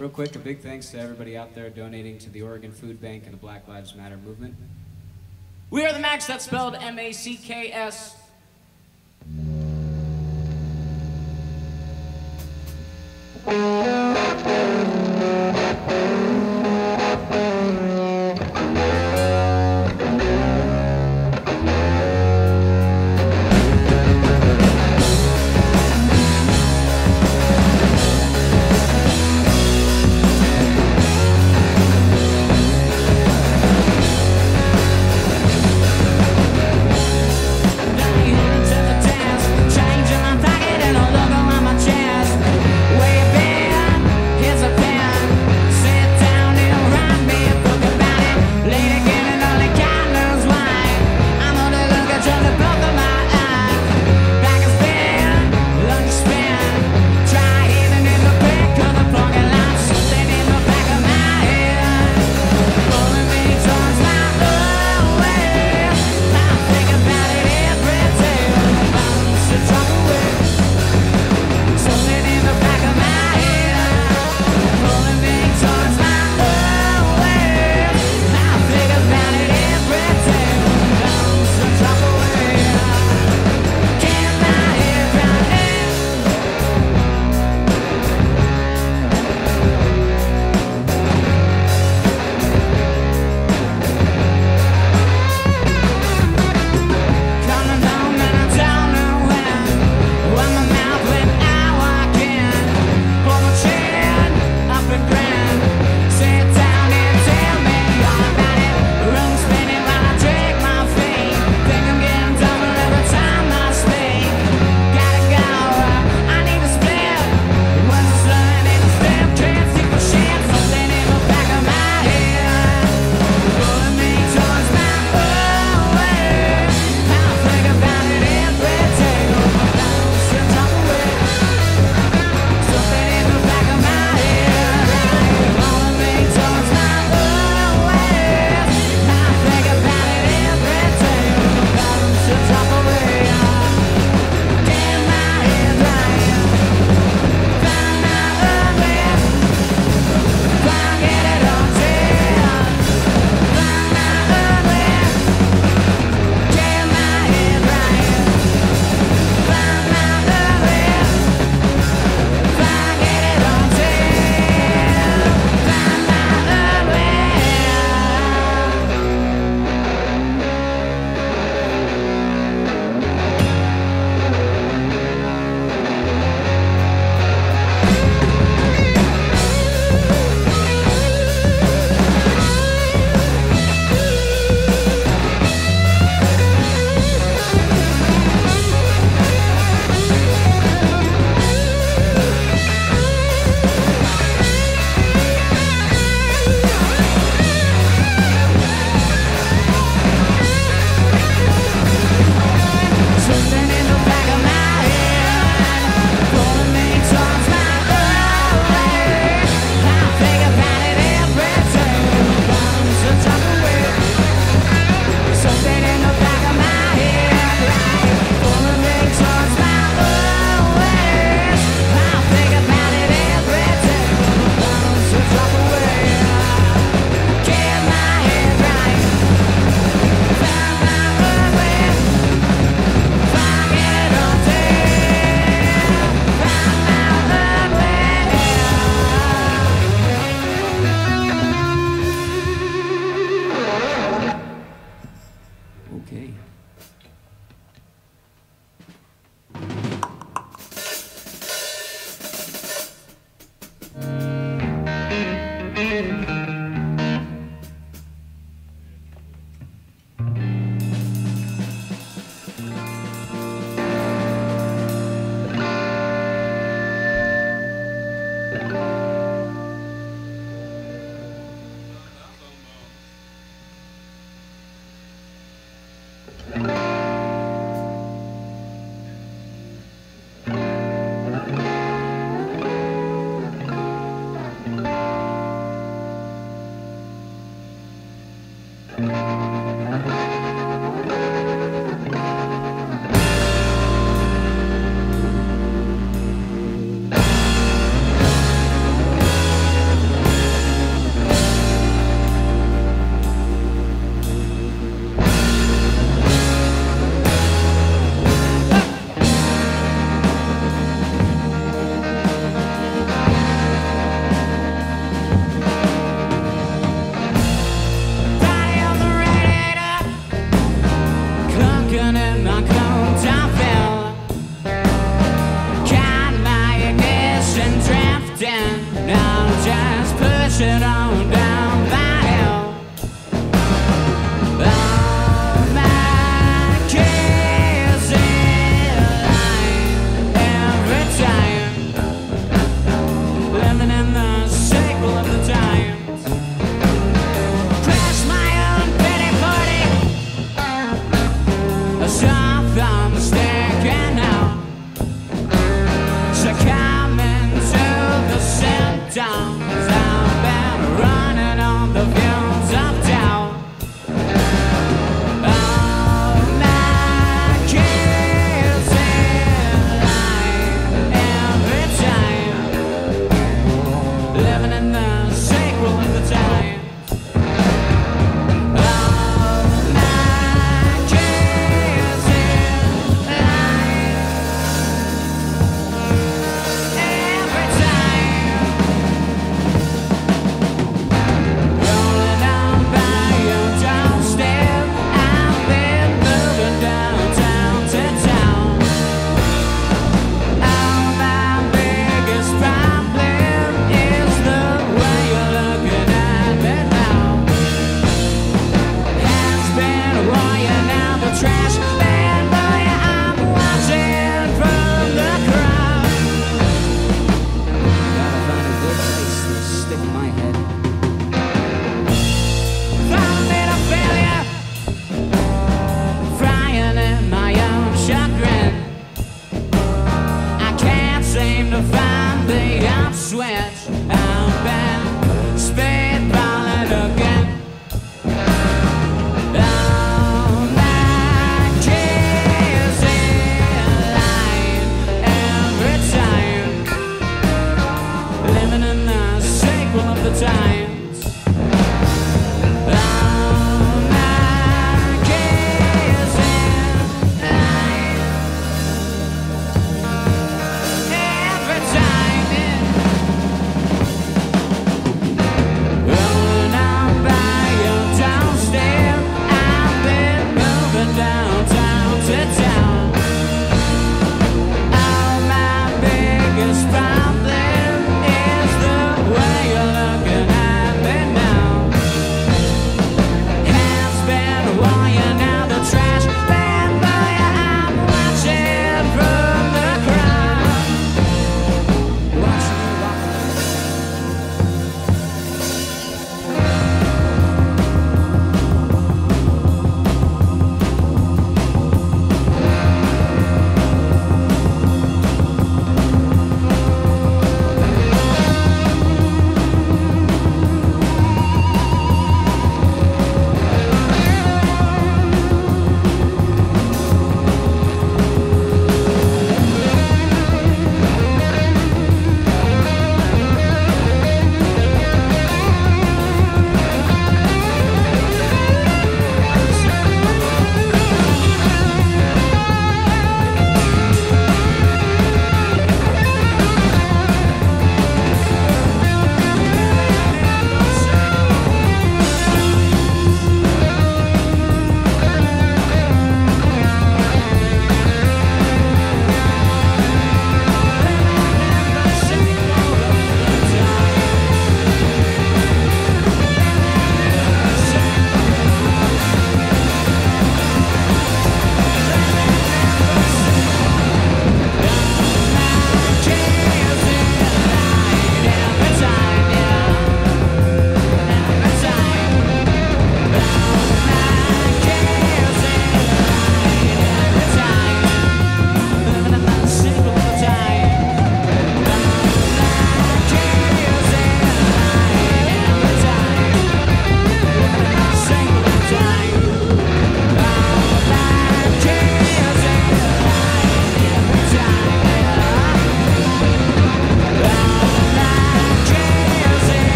Real quick, a big thanks to everybody out there donating to the Oregon Food Bank and the Black Lives Matter movement. We are the Macks, that's spelled M A C K S.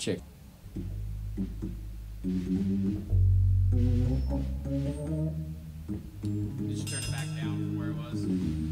check. Did you turn it back down from where it was?